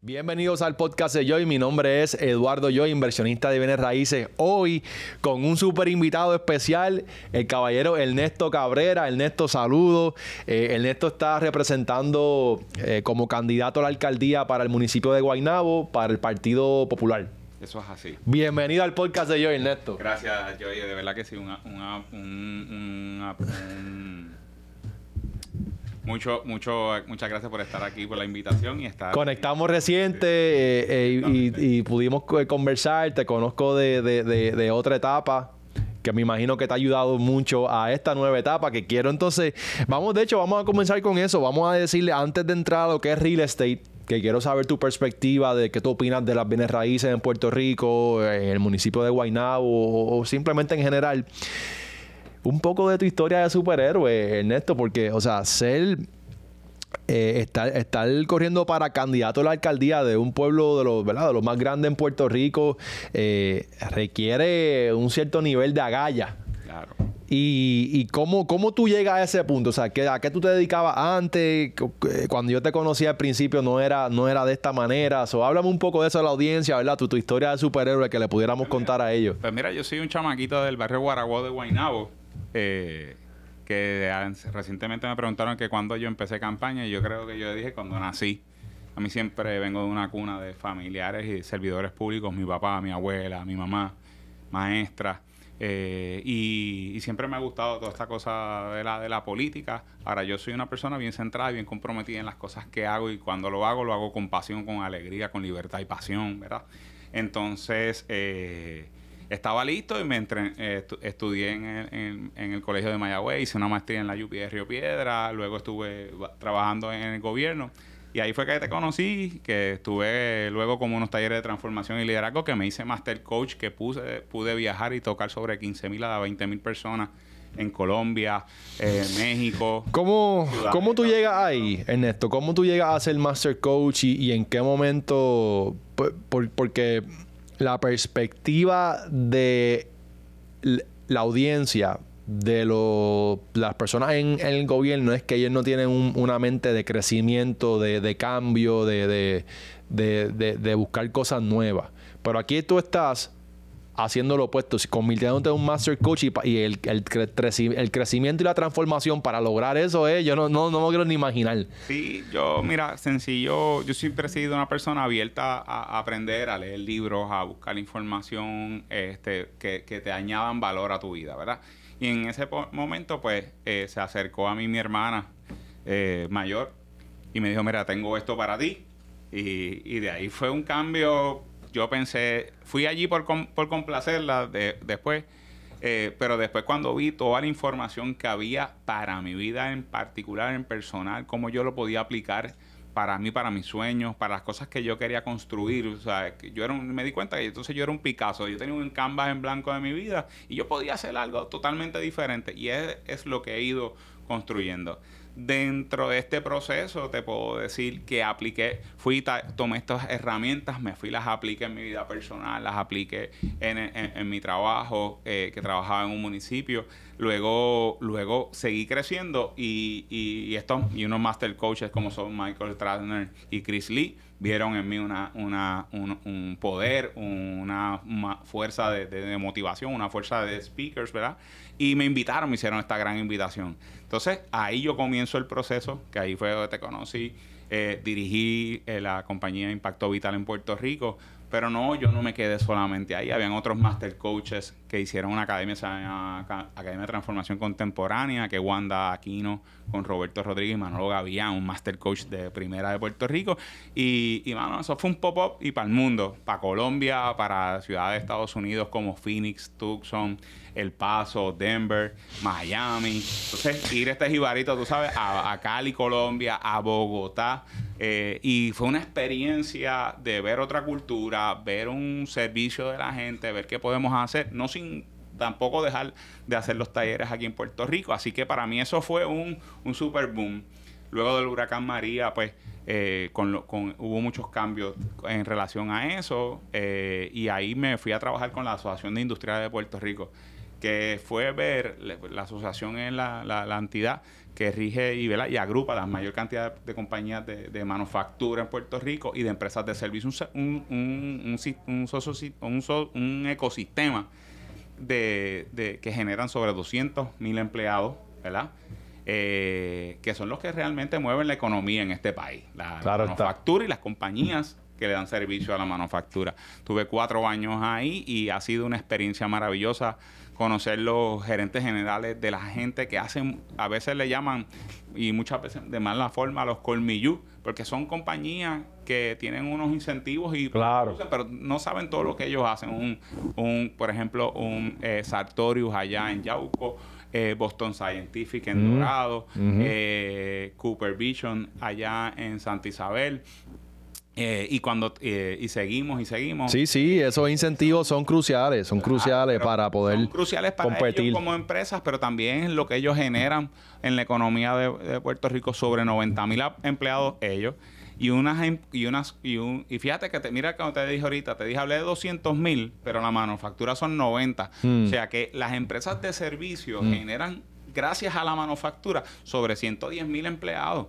Bienvenidos al podcast de Joy. Mi nombre es Eduardo Joy, inversionista de bienes raíces. Hoy con un super invitado especial, el caballero Ernesto Cabrera. Ernesto, saludo. Eh, Ernesto está representando eh, como candidato a la alcaldía para el municipio de Guaynabo, para el Partido Popular. Eso es así. Bienvenido al podcast de Joy, Ernesto. Gracias, Joy. De verdad que sí, una, una, un, una, un mucho, mucho, muchas gracias por estar aquí, por la invitación y estar. Conectamos reciente eh, eh, y, pudimos conversar. Te conozco de, de, otra etapa que me imagino que te ha ayudado mucho a esta nueva etapa que quiero. Entonces, vamos, de hecho, vamos a comenzar con eso. Vamos a decirle antes de entrar lo que es real estate que quiero saber tu perspectiva de qué tú opinas de las bienes raíces en Puerto Rico, en el municipio de Guaynabo o simplemente en general un poco de tu historia de superhéroe, Ernesto, porque, o sea, ser eh, estar, corriendo para candidato a la alcaldía de un pueblo de los, ¿verdad? de los más grandes en Puerto Rico eh, requiere un cierto nivel de agalla. Claro. Y, y cómo, cómo, tú llegas a ese punto, o sea, ¿a qué tú te dedicabas antes? Cuando yo te conocí al principio no era, no era de esta manera. O háblame un poco de eso a la audiencia, ¿verdad? Tu, tu historia de superhéroe que le pudiéramos pues contar a ellos. Pues mira, yo soy un chamaquito del barrio Guaraguao de Guaynabo. Eh, que recientemente me preguntaron que cuando yo empecé campaña y yo creo que yo dije cuando nací. A mí siempre vengo de una cuna de familiares y servidores públicos, mi papá, mi abuela, mi mamá, maestra. Eh, y, siempre me ha gustado toda esta cosa de la, de la política. Ahora, yo soy una persona bien centrada y bien comprometida en las cosas que hago y cuando lo hago, lo hago con pasión, con alegría, con libertad y pasión, ¿verdad? Entonces, eh, estaba listo y me eh, estudié en el, colegio de Mayagüez, hice una maestría en la UPI de Río Piedra, luego estuve trabajando en el gobierno. Y ahí fue que te conocí, que estuve luego como unos talleres de transformación y liderazgo, que me hice master coach, que puse, pude viajar y tocar sobre 15 mil a 20 mil personas en Colombia, en México. ¿Cómo, ¿Cómo tú llegas ahí, Ernesto? ¿Cómo tú llegas a ser master coach y, en qué momento? porque la perspectiva de la audiencia de las personas en, el gobierno es que ellos no tienen una mente de crecimiento, de, cambio, de, de, buscar cosas nuevas. Pero aquí tú estás haciendo lo opuesto, convirtiéndote en un master coach y, el, crecimiento y la transformación para lograr eso, eh, yo no, no, me quiero ni imaginar. Sí, yo, mira, sencillo, yo siempre he sido una persona abierta a, aprender, a leer libros, a buscar información este, que, te añadan valor a tu vida, ¿verdad? Y en ese momento, pues, eh, se acercó a mí mi hermana eh, mayor y me dijo, mira, tengo esto para ti. Y de ahí fue un cambio yo pensé, fui allí por, por complacerla después, eh, pero después cuando vi toda la información que había para mi vida en particular, en personal, cómo yo lo podía aplicar para mí, para mis sueños, para las cosas que yo quería construir. O sea, yo era me di cuenta que entonces yo era un Picasso, yo tenía un canvas en blanco de mi vida y yo podía hacer algo totalmente diferente. Y es, es lo que he ido construyendo. Dentro de este proceso te puedo decir que apliqué, fui, tomé estas herramientas, me fui, las apliqué en mi vida personal, las apliqué en, mi trabajo, eh, que trabajaba en un municipio. Luego, luego seguí creciendo y, y, esto, y unos master coaches como son Michael Trasner y Chris Lee vieron en mí una, una, un, poder, una, fuerza de, de, motivación, una fuerza de speakers, ¿verdad? Y me invitaron, me hicieron esta gran invitación. Entonces, ahí yo comienzo el proceso, que ahí fue donde te conocí. Eh, dirigí eh, la compañía Impacto Vital en Puerto Rico, pero no, yo no me quedé solamente ahí. Habían otros master coaches que hicieron una academia, Academia de Transformación Contemporánea, que Wanda Aquino con Roberto Rodríguez y Manolo Gavián, un master coach de primera de Puerto Rico. Y, y eso fue un pop-up y para el mundo, para Colombia, para ciudades de Estados Unidos como Phoenix, Tucson, El Paso, Denver, Miami. Entonces, ir a este jibarito, tú sabes, a, a Cali, Colombia, a Bogotá. Eh, y fue una experiencia de ver otra cultura, ver un servicio de la gente, ver qué podemos hacer, no tampoco dejar de hacer los talleres aquí en Puerto Rico. Así que para mí eso fue un, un super boom. Luego del huracán María, pues eh, con, hubo muchos cambios en relación a eso eh, y ahí me fui a trabajar con la Asociación de Industriales de Puerto Rico que fue ver, la asociación es la, la, entidad que rige y, y agrupa la mayor cantidad de compañías de, manufactura en Puerto Rico y de empresas de servicio, un, un, un, un ecosistema de, que generan sobre 200 mil empleados, ¿verdad? Eh, que son los que realmente mueven la economía en este país. La, manufactura y las compañías que le dan servicio a la manufactura. Tuve cuatro años ahí y ha sido una experiencia maravillosa conocer los gerentes generales de la gente que hacen, a veces le llaman, y muchas veces de mala forma, los colmillú, porque son compañías que tienen unos incentivos y claro. pero no saben todo lo que ellos hacen. Un, un por ejemplo, un eh, Sartorius allá en Yauco, eh, Boston Scientific en Dorado, eh, Cooper Vision allá en Santa Isabel. Eh, y cuando y seguimos y seguimos. Sí, sí, esos incentivos son cruciales, son cruciales para poder son cruciales para competir. ellos como empresas, pero también lo que ellos generan en la economía de, Puerto Rico sobre 90 mil empleados ellos y unas y unas y un y fíjate que te, mira cuando te dije ahorita te dije hablé de 200 mil pero la manufactura son 90 hmm. o sea que las empresas de servicios hmm. generan gracias a la manufactura sobre 110 mil empleados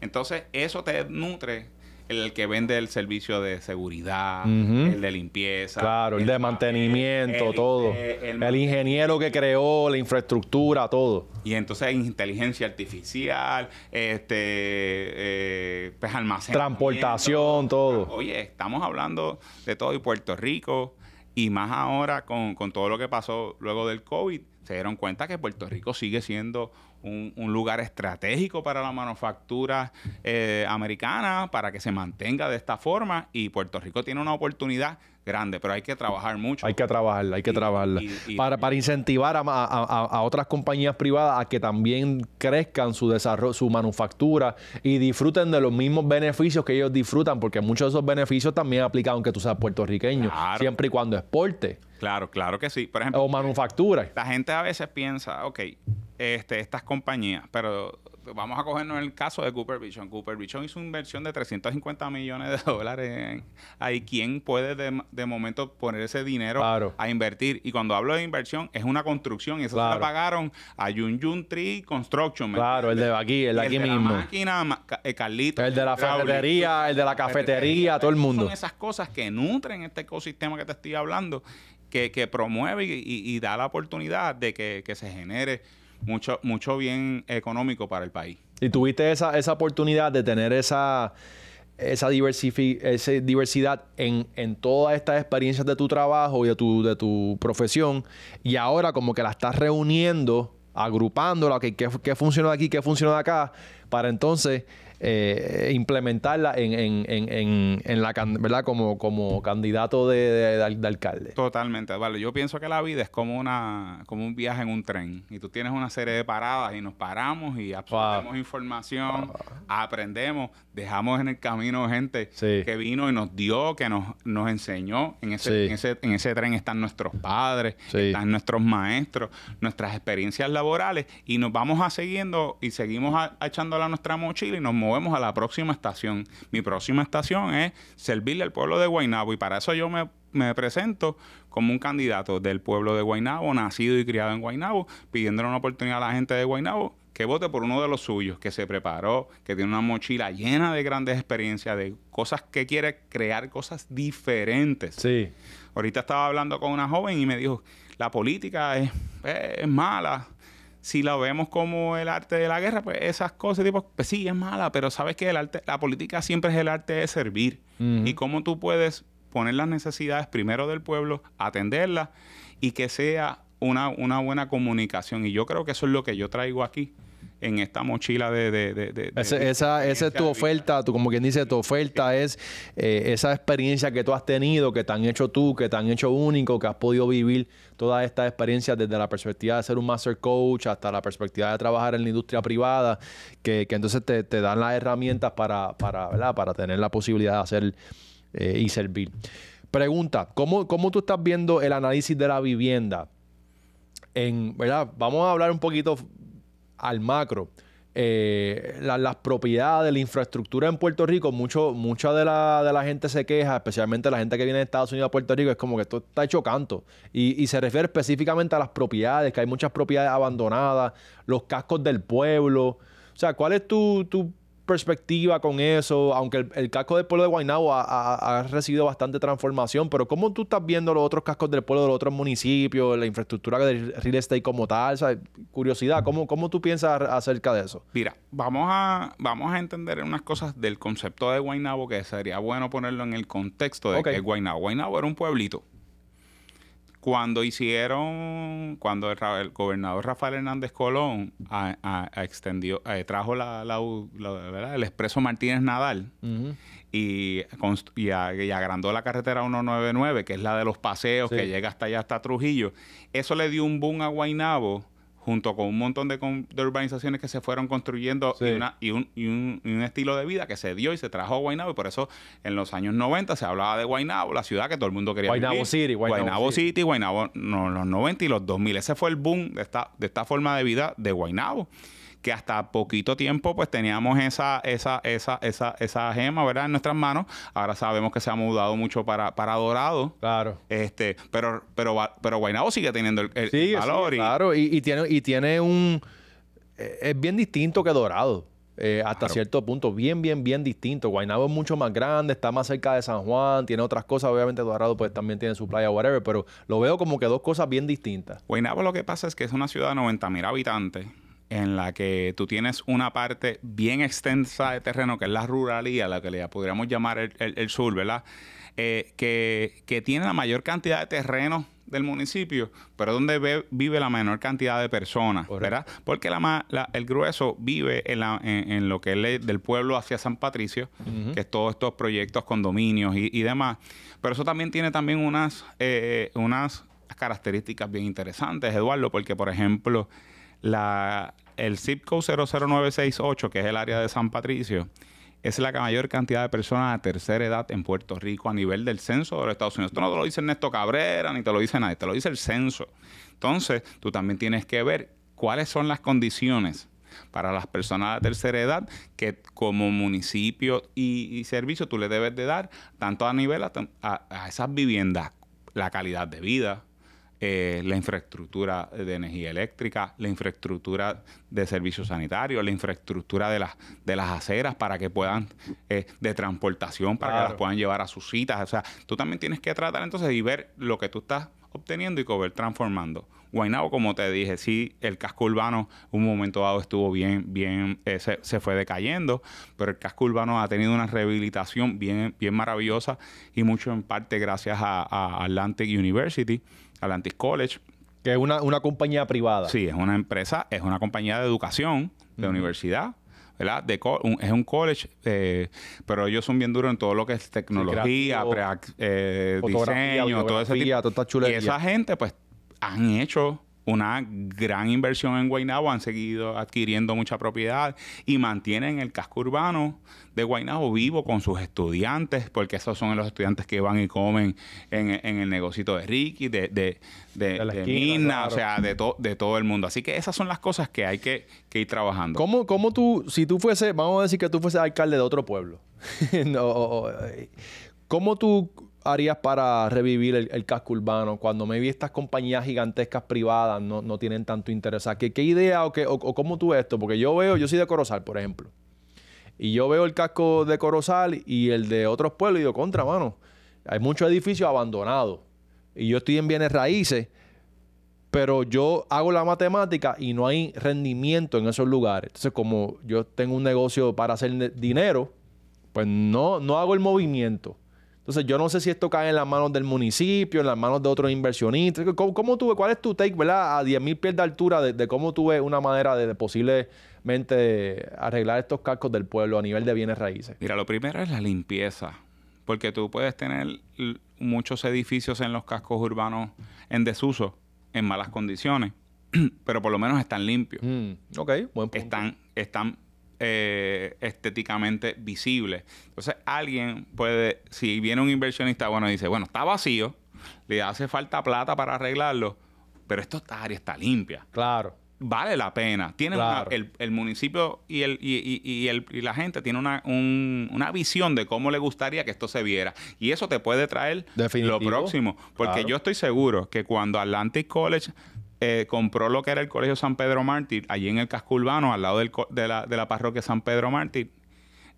entonces eso te nutre el que vende el servicio de seguridad, el de limpieza. Claro, el, de mantenimiento, todo. El, ingeniero que creó la infraestructura, todo. Y entonces inteligencia artificial, este, eh, pues almacenamiento. Transportación, todo. Oye, estamos hablando de todo y Puerto Rico y más ahora con, con todo lo que pasó luego del COVID, se dieron cuenta que Puerto Rico sigue siendo un, lugar estratégico para la manufactura eh, americana, para que se mantenga de esta forma y Puerto Rico tiene una oportunidad grande, pero hay que trabajar mucho. Hay que trabajarla, hay que trabajarla. para, para incentivar a, a, otras compañías privadas a que también crezcan su desarrollo, su manufactura y disfruten de los mismos beneficios que ellos disfrutan, porque muchos de esos beneficios también aplican aunque tú seas puertorriqueño, siempre y cuando exporte. Claro, claro que sí. Por ejemplo, o manufactura. La gente a veces piensa, ok, este, estas compañías, pero vamos a cogernos el caso de Cooper Vision. Cooper Vision hizo una inversión de 350 millones de dólares. Ahí, ¿quién puede de, momento poner ese dinero a invertir? Y cuando hablo de inversión, es una construcción. Y eso se lo pagaron a Yun Yun Tree Construction. Claro, el de aquí, el de aquí mismo. La máquina, eh, Carlito. El de la ferretería, el de la cafetería, todo el mundo. Son esas cosas que nutren este ecosistema que te estoy hablando, que, que promueve y, da la oportunidad de que, que se genere mucho, mucho bien económico para el país. Y tuviste esa, esa oportunidad de tener esa, esa, esa diversidad en, en, todas estas experiencias de tu trabajo y de tu, de tu profesión, y ahora como que la estás reuniendo, agrupándola, que qué, qué funcionó de aquí, qué funcionó de acá, para entonces eh, implementarla en, en, en, en, la verdad como, como candidato de, alcalde. Totalmente, vale. Yo pienso que la vida es como una como un viaje en un tren. Y tú tienes una serie de paradas y nos paramos y absorbemos información, aprendemos, dejamos en el camino gente que vino y nos dio, que nos, nos enseñó. En ese, en ese, en ese tren están nuestros padres, están nuestros maestros, nuestras experiencias laborales y nos vamos a siguiendo y seguimos echándola a nuestra mochila y nos movemos a la próxima estación. Mi próxima estación es servirle al pueblo de Guaynabo y para eso yo me, presento como un candidato del pueblo de Guaynabo, nacido y criado en Guaynabo, pidiéndole una oportunidad a la gente de Guaynabo que vote por uno de los suyos, que se preparó, que tiene una mochila llena de grandes experiencias, de cosas que quiere crear, cosas diferentes. Sí. Ahorita estaba hablando con una joven y me dijo, la política es, es mala, si la vemos como el arte de la guerra, pues esas cosas, tipo, pues sí, es mala, pero sabes que el arte, la política siempre es el arte de servir. Y cómo tú puedes poner las necesidades primero del pueblo, atenderlas y que sea una, una buena comunicación. Y yo creo que eso es lo que yo traigo aquí en esta mochila de... de, de, esa, esa es tu oferta, como quien dice, tu oferta es eh, esa experiencia que tú has tenido, que te han hecho tú, que te han hecho único, que has podido vivir todas estas experiencias desde la perspectiva de ser un master coach hasta la perspectiva de trabajar en la industria privada, que, entonces te, dan las herramientas para, para, para tener la posibilidad de hacer eh, y servir. Pregunta, ¿cómo, ¿cómo tú estás viendo el análisis de la vivienda? En, ¿verdad? Vamos a hablar un poquito al macro. eh, la- las propiedades, la infraestructura en Puerto Rico, mucho, mucha de la, de la gente se queja, especialmente la gente que viene de Estados Unidos a Puerto Rico, es como que esto está hecho canto. Y, y se refiere específicamente a las propiedades, que hay muchas propiedades abandonadas, los cascos del pueblo. O sea, ¿cuál es tu, tu perspectiva con eso? Aunque el, el casco del pueblo de Guaynabo ha, ha- ha recibido bastante transformación, pero ¿cómo tú estás viendo los otros cascos del pueblo de los otros municipios, la infraestructura del real estate como tal? O sea, curiosidad, ¿cómo, cómo tú piensas acerca de eso? Mira, vamos a, vamos a entender unas cosas del concepto de Guaynabo que sería bueno ponerlo en el contexto de Ok. que es Guaynabo. Guaynabo era un pueblito. Cuando hicieron, cuando el, gobernador Rafael Hernández Colón a- a- a extendió, trajo la, la- la- ¿verdad? el expreso Martínez Nadal y, y, agrandó la carretera 199, que es la de los paseos, Sí. que llega hasta allá, hasta Trujillo. Eso le dio un boom a Guaynabo, junto con un montón de, con- de urbanizaciones que se fueron construyendo Sí. y, una- y un, y un- y un estilo de vida que se dio y se trajo a Guaynabo. Y por eso en los años 90 se hablaba de Guaynabo, la ciudad que todo el mundo quería Guaynabo vivir. City, Guaynabo Guaynabo City. City, Guaynabo, no, los 90 y los 2000. Ese fue el boom de esta, de esta forma de vida de Guaynabo. Que hasta poquito tiempo, pues teníamos esa, esa, esa, esa, esa gema, ¿verdad? En nuestras manos. Ahora sabemos que se ha mudado mucho para, para Dorado. Claro. Este, pero, pero, pero Guaynabo sigue teniendo el, el Sí, valor. y- claro. Y, y tiene, y tiene un... eh, Es bien distinto que Dorado. eh, hasta Claro. cierto punto, bien, bien, bien distinto. Guaynabo es mucho más grande, está más cerca de San Juan, tiene otras cosas. Obviamente Dorado pues también tiene su playa, whatever, pero lo veo como que dos cosas bien distintas. Guaynabo lo que pasa es que es una ciudad de 90 mil habitantes en la que tú tienes una parte bien extensa de terreno que es la ruralía, la que le podríamos llamar el, el- el sur, ¿verdad? Eh, que, que tiene la mayor cantidad de terrenos del municipio, pero donde ve- vive la menor cantidad de personas, Correcto. ¿verdad? Porque la, ma- la- el grueso vive en, la- en- en lo que es le- del pueblo hacia San Patricio, que es todos estos proyectos, condominios y, y demás. Pero eso también tiene también unas, eh, unas características bien interesantes, Eduardo, porque por ejemplo, la, el zip code 00968, que es el área de San Patricio, es la mayor cantidad de personas de tercera edad en Puerto Rico a nivel del censo de los Estados Unidos. Esto no te lo dice Ernesto Cabrera, ni te lo dice nadie, te lo dice el censo. Entonces, tú también tienes que ver cuáles son las condiciones para las personas de tercera edad que como municipio y, servicio tú le debes de dar tanto a nivel a- a esas viviendas, la calidad de vida, eh, la infraestructura de energía eléctrica, la infraestructura de servicios sanitarios, la infraestructura de las, de las aceras para que puedan, eh, de transportación para que las puedan llevar a sus citas. O sea, tú también tienes que tratar entonces y ver lo que tú estás obteniendo y cover transformando. Guaynabo, como te dije, sí, el casco urbano un momento dado estuvo bien, bien, eh, se, se fue decayendo, pero el casco urbano ha tenido una rehabilitación bien, bien maravillosa y mucho en parte gracias a, a Atlantic University, Atlantic College, Que es una, una compañía privada. Sí, es una empresa, es una compañía de educación, de universidad, ¿verdad? De co- un- es un college, eh, pero ellos son bien duros en todo lo que es tecnología, creativo, eh, diseño, todo ese tipo. toda esta Y esa gente, pues, han hecho una gran inversión en Guaynabo, han seguido adquiriendo mucha propiedad y mantienen el casco urbano de Guaynabo vivo con sus estudiantes, porque esos son los estudiantes que van y comen en, en el negocito de Ricky, de, de, de, De la de esquina, Mirna, claro. o sea, de, to- de todo el mundo. Así que esas son las cosas que hay que, que ir trabajando. ¿Cómo, cómo tú, si tú fuese, vamos a decir que tú fueses alcalde de otro pueblo, No, eh, ¿cómo tú harías para revivir el, casco urbano cuando maybe estas compañías gigantescas privadas no, no tienen tanto interés? ¿qué, qué idea o, qué, o, cómo tú ves esto? Porque yo veo, yo soy de Corozal, por ejemplo, y yo veo el casco de Corozal y el de otros pueblos y digo, contra, mano, hay muchos edificios abandonados y yo estoy en bienes raíces pero yo hago la matemática y no hay rendimiento en esos lugares. Entonces, como yo tengo un negocio para hacer ne- dinero, pues no, no hago el movimiento. Entonces, yo no sé si esto cae en las manos del municipio, en las manos de otros inversionistas. ¿Cómo, cómo tú ¿Cuál es tu take, verdad? A 10.000 pies de altura de, de cómo tú ves una manera de, de posiblemente arreglar estos cascos del pueblo a nivel de bienes raíces. Mira, lo primero es la limpieza, porque tú puedes tener muchos edificios en los cascos urbanos en desuso, en malas condiciones, pero por lo menos están limpios, Mm, ok, buen punto. están, están eh, estéticamente visibles. Entonces, alguien puede, si viene un inversionista, bueno, dice, bueno, está vacío, le hace falta plata para arreglarlo, pero esta área está limpia. Claro. vale la pena. Tiene Claro. el, el municipio y, el, y, y- y el, y la gente tiene una, un- una visión de cómo le gustaría que esto se viera. Y eso te puede traer Definitivo. lo próximo. Porque Claro. yo estoy seguro que cuando Atlantic College eh, compró lo que era el Colegio San Pedro Mártir, allí en el casco urbano, al lado del co- de, la, de la parroquia San Pedro Mártir,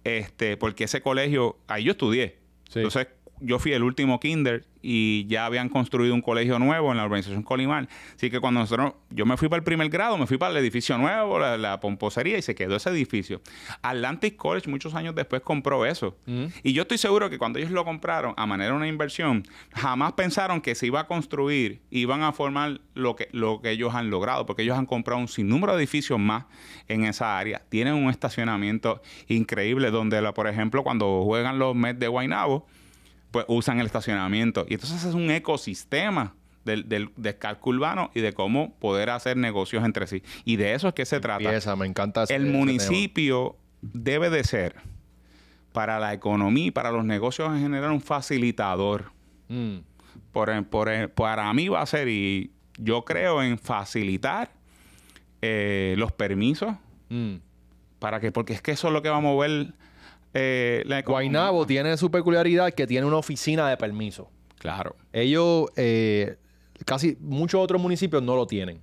este, porque ese colegio, ahí yo estudié. Sí. Entonces, yo fui el último kinder y ya habían construido un colegio nuevo en la urbanización Colimar. Así que cuando nosotros, yo me fui para el primer grado, me fui para el edificio nuevo, la, la pomposería, y se quedó ese edificio. Atlantic College muchos años después compró eso. Y yo estoy seguro que cuando ellos lo compraron a manera de una inversión, jamás pensaron que se iba a construir, iban a formar lo que, lo que ellos han logrado, porque ellos han comprado un sinnúmero de edificios más en esa área. Tienen un estacionamiento increíble donde, la- por ejemplo, cuando juegan los Mets de Guaynabo, pues usan el estacionamiento. Y entonces es un ecosistema del, del, del casco urbano y de cómo poder hacer negocios entre sí. Y de eso es que se trata. Empieza, me encanta ese- El ese municipio debe de ser para la economía y para los negocios en general un facilitador. Mm. Por, por- para mí va a ser, y yo creo en facilitar eh, los permisos Mm. para que, porque es que eso es lo que va a mover eh, la. Guaynabo tiene su peculiaridad que tiene una oficina de permiso. Claro. Ellos, eh, casi muchos otros municipios no lo tienen.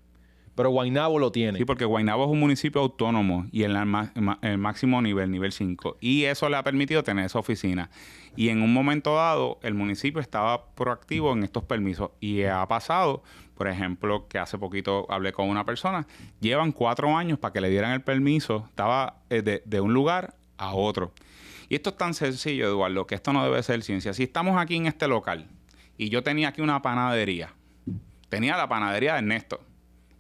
Pero Guaynabo lo tiene. Sí, porque Guaynabo es un municipio autónomo y en ma- el máximo nivel, nivel 5. Y eso le ha permitido tener esa oficina. Y en un momento dado, el municipio estaba proactivo en estos permisos. Y ha pasado, por ejemplo, que hace poquito hablé con una persona, llevan cuatro años para que le dieran el permiso, estaba eh, de, de un lugar a otro. Y esto es tan sencillo, Eduardo, que esto no debe ser ciencia. Si estamos aquí en este local y yo tenía aquí una panadería, tenía la panadería de Ernesto.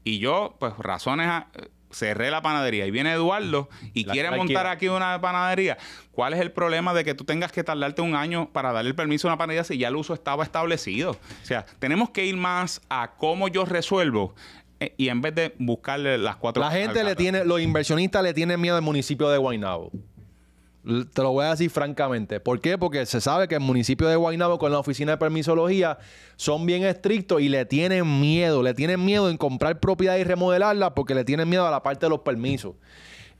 Y yo, pues, razones, a- cerré la panadería. Y viene Eduardo y La quiere montar aquí una panadería. ¿Cuál es el problema de que tú tengas que tardarte un año para darle el permiso a una panadería si ya el uso estaba establecido? O sea, tenemos que ir más a cómo yo resuelvo eh, y en vez de buscarle las cuatro... La gente le tiene, los inversionistas le tienen miedo al municipio de Guaynabo. Te lo voy a decir francamente. ¿Por qué? Porque se sabe que el municipio de Guaynabo con la oficina de permisología son bien estrictos y le tienen miedo. Le tienen miedo en comprar propiedad y remodelarla porque le tienen miedo a la parte de los permisos.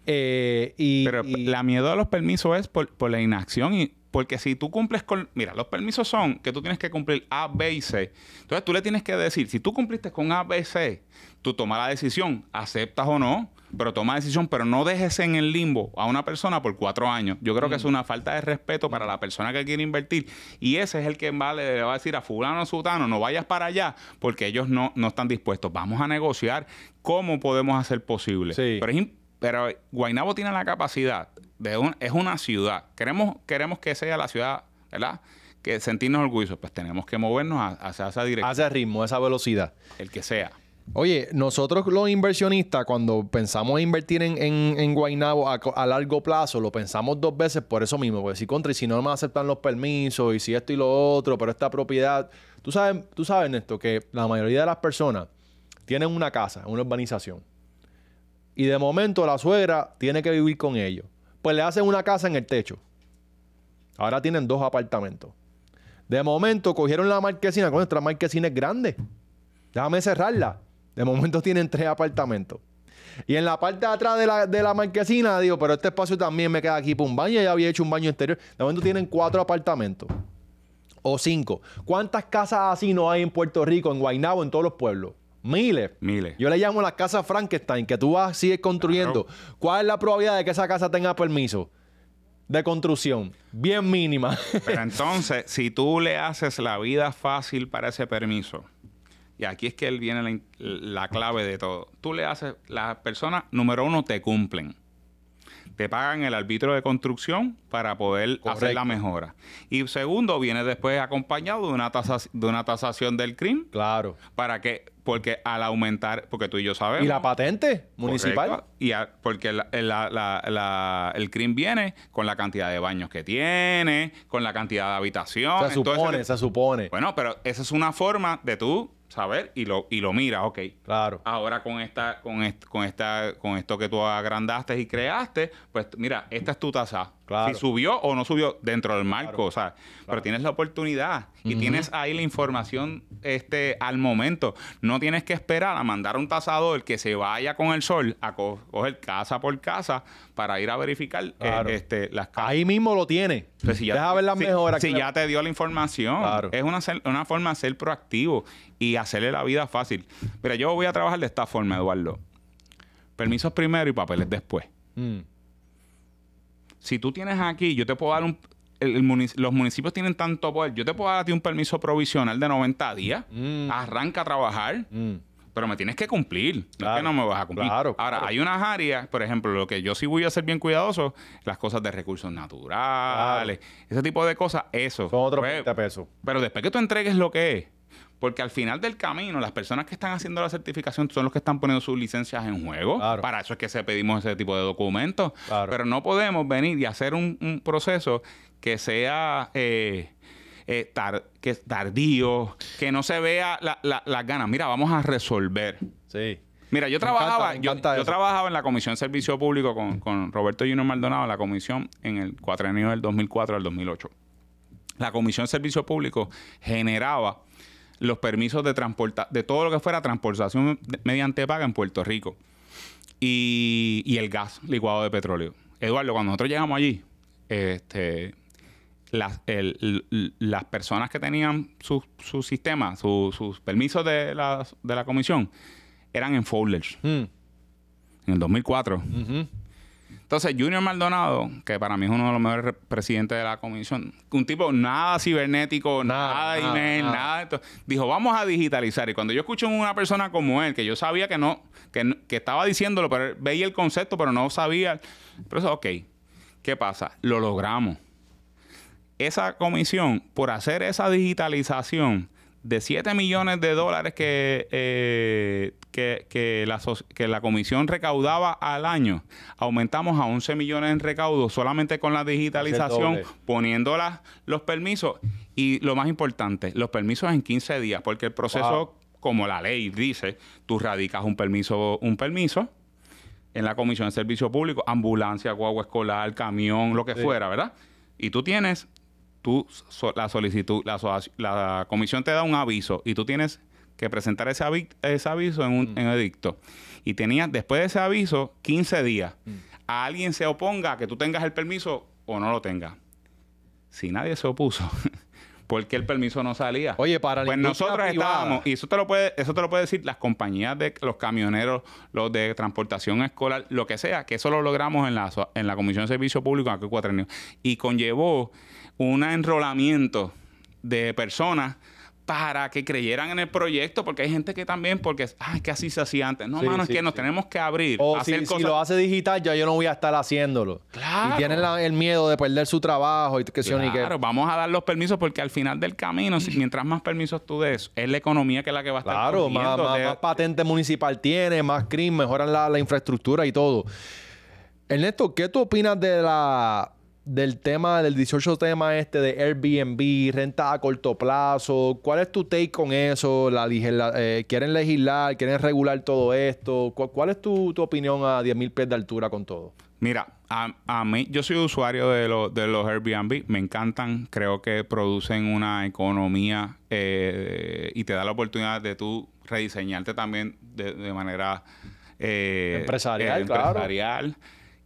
Eh, y, Pero y- la miedo a los permisos es por, por la inacción y porque si tú cumples con... Mira, los permisos son que tú tienes que cumplir A, B y C. Entonces tú le tienes que decir, si tú cumpliste con A, B, C, tú tomas la decisión, aceptas o no, pero toma decisión, pero no dejes en el limbo a una persona por cuatro años. Yo creo que es una falta de respeto para la persona que quiere invertir y ese es el que vale, le va a decir a fulano o sutano, no vayas para allá porque ellos no, no están dispuestos. Vamos a negociar cómo podemos hacer posible. Sí. Pero es pero Guaynabo tiene la capacidad de un, es una ciudad. Queremos, queremos que sea la ciudad, ¿verdad? Que sentirnos orgullosos. Pues tenemos que movernos a- hacia esa dirección. hace ritmo, esa velocidad. El que sea. Oye, nosotros los inversionistas, cuando pensamos en invertir en, en, en Guaynabo a, a largo plazo, lo pensamos dos veces por eso mismo. Porque si contra, y si no me aceptan los permisos, y si esto y lo otro, pero esta propiedad. Tú sabes, tú sabes, Néstor, que la mayoría de las personas tienen una casa, una urbanización. Y de momento la suegra tiene que vivir con ellos. Pues le hacen una casa en el techo. Ahora tienen dos apartamentos. De momento cogieron la marquesina, con nuestra marquesina es grande. Déjame cerrarla. De momento tienen tres apartamentos. Y en la parte de atrás de la, de la marquesina, digo, pero este espacio también me queda aquí para un baño. Ya había hecho un baño exterior. De momento tienen cuatro apartamentos. O cinco. ¿Cuántas casas así no hay en Puerto Rico, en Guaynabo, en todos los pueblos? Miles. Miles. Yo le llamo las casas Frankenstein, que tú vas, sigues construyendo. ¿Cuál es la probabilidad de que esa casa tenga permiso de construcción? Bien mínima. Pero entonces, si tú le haces la vida fácil para ese permiso, y aquí es que él viene la, clave de todo, tú le haces, las personas, número uno, te cumplen. Te pagan el arbitrio de construcción para poder hacer la mejora. Y segundo, viene después acompañado de una, tasa, de una tasación del crimen claro. para que, porque al aumentar, porque tú y yo sabemos. ¿Y la patente municipal? Correcto. Y a- porque la- la- la- la- el CRIM viene con la cantidad de baños que tiene, con la cantidad de habitaciones. Se supone, Entonces, se supone. Bueno, pero esa es una forma de tú saber y lo, y lo miras, ok. Claro. Ahora con esta, con est- con esta, con esto que tú agrandaste y creaste, pues mira, esta es tu tasa. Claro. Si subió o no subió dentro del marco, o sea, pero tienes la oportunidad y tienes ahí la información este al momento. No tienes que esperar a mandar a un tasador que se vaya con el sol a co- coger casa por casa para ir a verificar eh, este, las casas. Ahí mismo lo tiene. Entonces, si ya- Deja ver las si- mejoras. Si ya te dio la información. Es una, una forma de ser proactivo y hacerle la vida fácil. Mira, yo voy a trabajar de esta forma, Eduardo. Permisos primero y papeles después. Mm. Si tú tienes aquí, yo te puedo dar un... el- el munic- los municipios tienen tanto poder. Yo te puedo dar a ti un permiso provisional de 90 días. Mm. Arranca a trabajar. Mm. Pero me tienes que cumplir. No es Claro. que no me vas a cumplir. Claro, Ahora, claro. hay unas áreas, por ejemplo, lo que yo sí voy a ser bien cuidadoso, las cosas de recursos naturales, ese tipo de cosas, eso. Son otros Pues, 20 pesos. Pero después que tú entregues lo que es, porque al final del camino, las personas que están haciendo la certificación son los que están poniendo sus licencias en juego. Claro. Para eso es que se pedimos ese tipo de documentos. Claro. Pero no podemos venir y hacer un, un proceso que sea eh, eh, tar- que es tardío, que no se vea la- la- las ganas. Mira, vamos a resolver. Sí. Mira, yo Me trabajaba, encanta, yo, trabajaba en la Comisión de Servicio Público con, con Roberto Junior Maldonado, la comisión en el cuatrenio del 2004 al 2008. La Comisión de Servicio Público generaba los permisos de transporta de todo lo que fuera transportación mediante paga en Puerto Rico y, y el gas licuado de petróleo. Eduardo, cuando nosotros llegamos allí, este, las, el- las personas que tenían su, su sistema, su- sus permisos de la, de la comisión, eran en folders Mm. en el 2004. Ujú. Entonces, Junior Maldonado, que para mí es uno de los mejores re- presidentes de la comisión, un tipo nada cibernético, Nada, nada, de nada, email, nada. nada, de esto, dijo, vamos a digitalizar. Y cuando yo escucho a una persona como él, que yo sabía que no, que, que estaba diciéndolo, pero veía el concepto, pero no sabía. Pero eso, ok, ¿qué pasa? Lo logramos. Esa comisión, por hacer esa digitalización de 7 millones de dólares que, eh, que, que la, que la comisión recaudaba al año, aumentamos a 11 millones en recaudo solamente con la digitalización, poniendo las- los permisos y lo más importante, los permisos en 15 días, porque el proceso, Wow. como la ley dice, tú radicas un permiso, un permiso en la Comisión de Servicio Público, ambulancia, guagua escolar, camión, lo que Sí. fuera, ¿verdad? Y tú tienes, tú, so- la solicitud, la, comisión te da un aviso y tú tienes que presentar ese, avi- ese aviso en un en edicto. Y tenías, después de ese aviso, 15 días. A alguien se oponga a que tú tengas el permiso o no lo tengas. Si nadie se opuso, ¿por qué el permiso no salía? Oye, para Pues nosotros privada. estábamos, y eso te lo puede, eso te lo puede decir las compañías de los camioneros, los de transportación escolar, lo que sea, que eso lo logramos en la, en la Comisión de Servicio Público en aquel cuatrenio. Y conllevó un enrolamiento de personas para que creyeran en el proyecto, porque hay gente que también, porque, ay, que así se hacía antes. No, Sí, mano, sí, es que nos sí. tenemos que abrir, O hacer si, lo hace digital, ya yo no voy a estar haciéndolo. Claro. Y tienen la- el miedo de perder su trabajo y que. Claro, vamos a dar los permisos porque al final del camino, si- mientras más permisos tú des, es la economía que es la que va a estar Claro, más, más- de- más patente municipal tiene, más CRIM, mejoran la, la infraestructura y todo. Ernesto, ¿qué tú opinas de la del tema, del 18 tema este de Airbnb, renta a corto plazo? ¿Cuál es tu take con eso? La, legisla- eh, ¿Quieren legislar? ¿Quieren regular todo esto? ¿Cuál, cuál es tu, tu opinión a 10.000 pies de altura con todo? Mira, a, a mí, yo soy usuario de, lo- de los Airbnb, me encantan, creo que producen una economía eh, y te da la oportunidad de tú rediseñarte también de, de manera eh, Empresarial, eh, claro.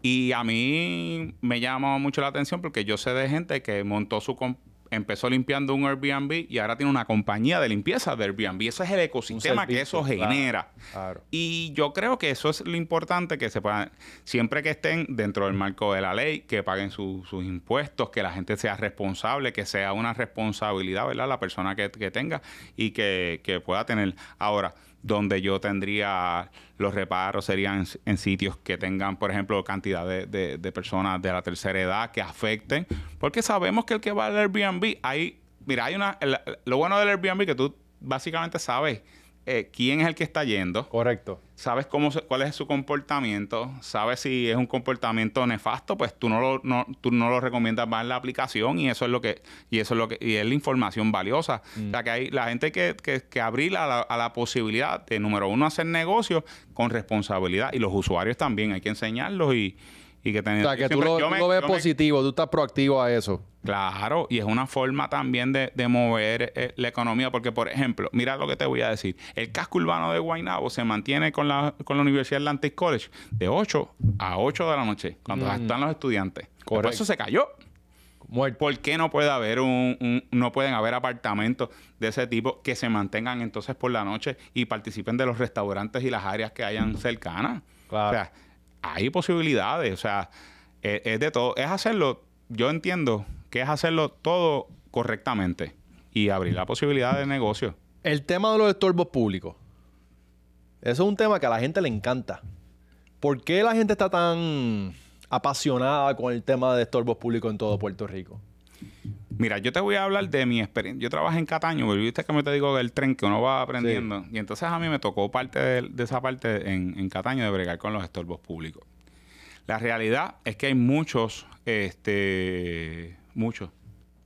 Y a mí me llama mucho la atención porque yo sé de gente que montó su... empezó limpiando un Airbnb y ahora tiene una compañía de limpieza de Airbnb. Ese es el ecosistema que eso claro, genera. claro. Y yo creo que eso es lo importante, que se puedan, siempre que estén dentro del marco de la ley, que paguen su- sus impuestos, que la gente sea responsable, que sea una responsabilidad, ¿verdad? La persona que, que tenga y que, que pueda tener. Ahora, donde yo tendría los reparos serían en, sitios que tengan, por ejemplo, cantidad de, de- de personas de la tercera edad que afecten, porque sabemos que el que va al Airbnb, hay, mira, hay una, el- lo bueno del Airbnb que tú básicamente sabes eh, quién es el que está yendo, Correcto. sabes cómo se- cuál es su comportamiento, sabes si es un comportamiento nefasto, pues tú no lo, no, tú no lo recomiendas más en la aplicación y eso es lo que, y eso es lo que, y es la información valiosa. O sea que hay la gente que, que, que abrir a la, a la posibilidad de, número uno, hacer negocios con responsabilidad. Y los usuarios también, hay que enseñarlos y, Y que O sea, que tú siempre- lo, yo tú me- lo ves me- positivo, tú estás proactivo a eso. Claro, y es una forma también de, de mover eh, la economía, porque por ejemplo, mira lo que te voy a decir, el casco urbano de Guaynabo se mantiene con la, con la Universidad Atlantic College de 8 a 8 de la noche, cuando están los estudiantes. Por Correcto. eso se cayó. Muerto. ¿Por qué no puede haber un, un- no pueden haber apartamentos de ese tipo que se mantengan entonces por la noche y participen de los restaurantes y las áreas que hayan cercanas? Claro. O sea, hay posibilidades, o sea, es, de todo, es hacerlo, yo entiendo que es hacerlo todo correctamente y abrir la posibilidad de negocio. El tema de los estorbos públicos. Eso es un tema que a la gente le encanta. ¿Por qué la gente está tan apasionada con el tema de estorbos públicos en todo Puerto Rico? Mira, yo te voy a hablar de mi experiencia. Yo trabajé en Cataño, pero viste que me te digo del tren que uno va aprendiendo. Y entonces a mí me tocó parte de, de esa parte en, en Cataño de bregar con los estorbos públicos. La realidad es que hay muchos, este, muchos,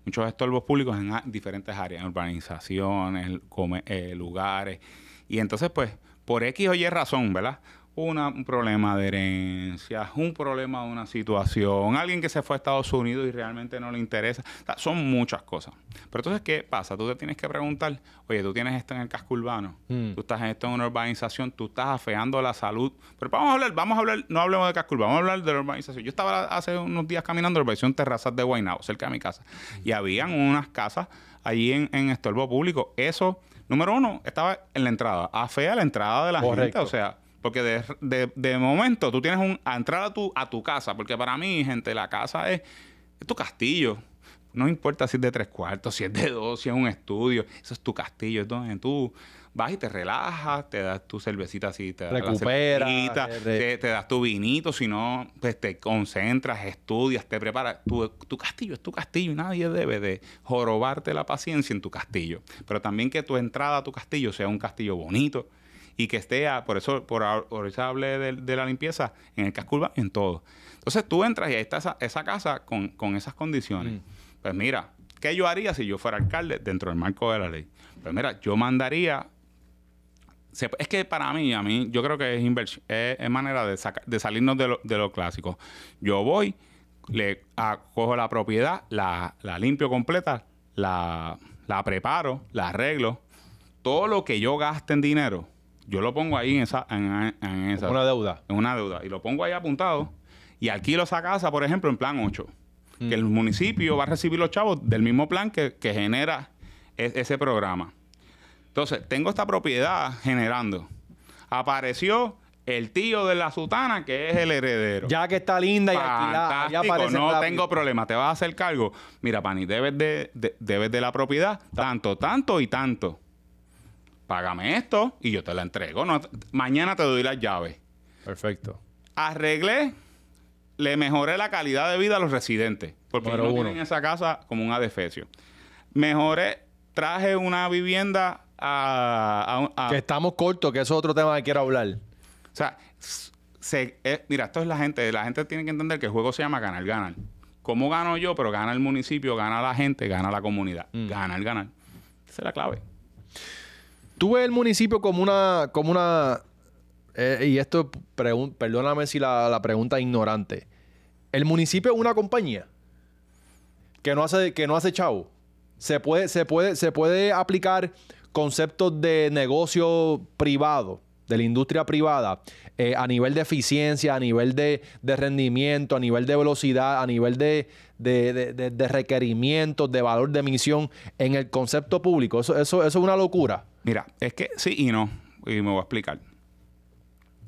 muchos estorbos públicos en diferentes áreas, en urbanizaciones, come- eh, lugares. Y entonces, pues, por X o Y razón, ¿verdad? Una, un problema de herencia, un problema de una situación, alguien que se fue a Estados Unidos y realmente no le interesa. O sea, son muchas cosas. Pero entonces, ¿qué pasa? Tú te tienes que preguntar, oye, tú tienes esto en el casco urbano, Mm. tú estás en esto en una urbanización, tú estás afeando la salud. Pero vamos a hablar, vamos a hablar, no hablemos de casco urbano, vamos a hablar de la urbanización. Yo estaba hace unos días caminando en la urbanización Terrazas de Guaynabo, cerca de mi casa, y habían unas casas allí en, en estorbo público. Eso, número uno, estaba en la entrada, afea la entrada de la gente, Correcto. o sea, porque de, de- de momento tú tienes un, a entrar a tu, a tu casa, porque para mí, gente, la casa es, es tu castillo. No importa si es de tres cuartos, si es de dos, si es un estudio. Eso es tu castillo, es donde tú vas y te relajas, te das tu cervecita así, te das la te, te das tu vinito, si no, pues te concentras, estudias, te preparas. Tu, tu castillo es tu castillo y nadie debe de jorobarte la paciencia en tu castillo. Pero también que tu entrada a tu castillo sea un castillo bonito y que esté, a- por eso, por, a- por eso hablé de, de la limpieza en el casco urbano y en todo. Entonces tú entras y ahí está esa, esa casa con, con esas condiciones. Pues mira, ¿qué yo haría si yo fuera alcalde dentro del marco de la ley? Pues mira, yo mandaría se- es que para mí, a mí, yo creo que es inversión, es, es manera de, saca- de salirnos de lo, de lo clásico. Yo voy, le a- cojo la propiedad, la, la limpio completa, la, la preparo, la arreglo. Todo lo que yo gaste en dinero, yo lo pongo ahí en esa, en, en esa Una deuda. en una deuda y lo pongo ahí apuntado y alquilo esa casa, por ejemplo, en plan 8. Que el municipio va a recibir los chavos del mismo plan que, que genera e- ese programa. Entonces, tengo esta propiedad generando. Apareció el tío de la sutana, que es el heredero. Ya que está linda y alquilada, ya aparece no tengo problema, te vas a hacer cargo. Mira, Pani, debes de, de- debes de la propiedad tanto, tanto y tanto. Págame esto y yo te la entrego. No, mañana te doy las llaves. Perfecto. Arreglé, le mejoré la calidad de vida a los residentes. Porque no uno. tienen esa casa como un adefesio. Mejoré, traje una vivienda a... a- a- Que estamos cortos, que eso es otro tema que quiero hablar. o sea, se- eh, mira, esto es la gente. La gente tiene que entender que el juego se llama ganar, ganar. ¿Cómo gano yo? Pero gana el municipio, gana la gente, gana la comunidad. Mm. Ganar, ganar. Esa es la clave. Tú ves el municipio como una, como una, eh, y esto, perdóname si la, la pregunta es ignorante. ¿El municipio es una compañía que no hace, que no hace chavo? Se puede, se puede, se puede aplicar conceptos de negocio privado, de la industria privada, eh, a nivel de eficiencia, a nivel de, de rendimiento, a nivel de velocidad, a nivel de- de- de requerimientos, de valor de emisión en el concepto público. Eso, eso, eso es una locura. Mira, es que sí y no. Y me voy a explicar.